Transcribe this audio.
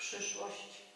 przyszłość.